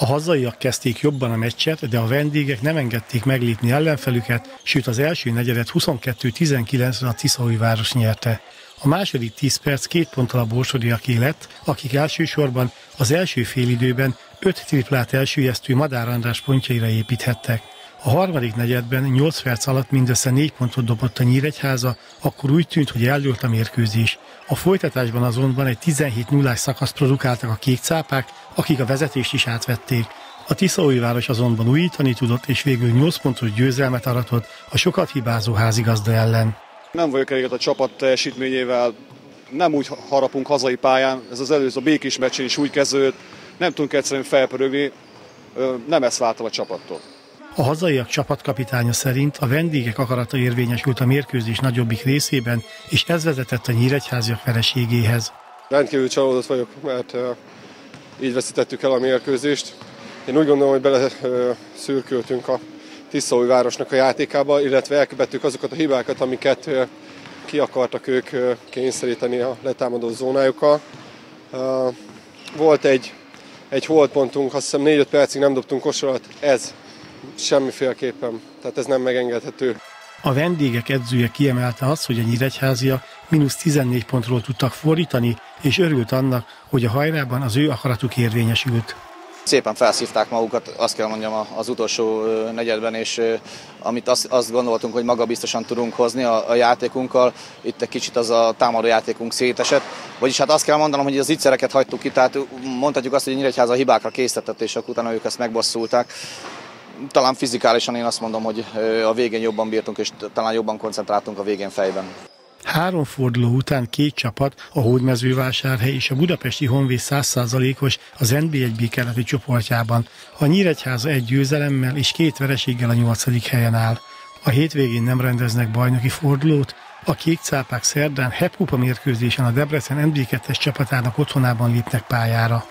A hazaiak kezdték jobban a meccset, de a vendégek nem engedték meglépni ellenfelüket, sőt az első negyedet 22-19-re a Tiszaújváros nyerte. A második 10 perc két ponttal a borsodiaké lett, akik elsősorban az első félidőben öt triplát elsőjeztő Madár András pontjaira építhettek. A harmadik negyedben 8 perc alatt mindössze 4 pontot dobott a Nyíregyháza, akkor úgy tűnt, hogy eldőlt a mérkőzés. A folytatásban azonban egy 17 0 szakaszt produkáltak a kék cápák, akik a vezetést is átvették. A Tiszaújváros azonban újítani tudott, és végül 8 pontos győzelmet aratott a sokat hibázó házigazda ellen. Nem vagyok elégedett a csapat teljesítményével, nem úgy harapunk hazai pályán, ez az előző a békés meccsen is úgy kezdődött, nem tudunk egyszerűen felpörögni, nem ezt váltam a csapattól. A hazaiak csapatkapitánya szerint a vendégek akarata érvényesült a mérkőzés nagyobbik részében, és ez vezetett a nyíregyháziak vereségéhez. Rendkívül csalódott vagyok, mert így veszítettük el a mérkőzést. Én úgy gondolom, hogy bele szürkültünk a Tiszaújvárosnak a játékába, illetve elkövettük azokat a hibákat, amiket ki akartak ők kényszeríteni a letámadó zónájukkal. Volt egy, egy holdpontunk, azt hiszem 4-5 percig nem dobtunk kosarat, ez Semmiféleképpen. Tehát ez nem megengedhető. A vendégek edzője kiemelte azt, hogy a Nyíregyházia mínusz 14 pontról tudtak fordítani, és örült annak, hogy a hajrában az ő akaratuk érvényesült. Szépen felszívták magukat, azt kell mondjam az utolsó negyedben, és amit azt, azt gondoltunk, hogy maga biztosan tudunk hozni a, a játékunkkal, itt egy kicsit az a támadó játékunk szétesett. Vagyis hát azt kell mondanom, hogy az ittszereket hagytuk ki, tehát mondhatjuk azt, hogy a Nyíregyháza hibákra készített, és akkor utána ők ezt megbosszulták talán fizikálisan én azt mondom, hogy a végén jobban bírtunk, és talán jobban koncentráltunk a végén fejben. Három forduló után két csapat, a Hódmezővásárhely és a Budapesti Honvéd 100%-os az NB1B keleti csoportjában. A Nyíregyháza egy győzelemmel és két vereséggel a nyolcadik helyen áll. A hétvégén nem rendeznek bajnoki fordulót, a kék cápák szerdán Hepkupa mérkőzésen a Debrecen NB2-es csapatának otthonában lépnek pályára.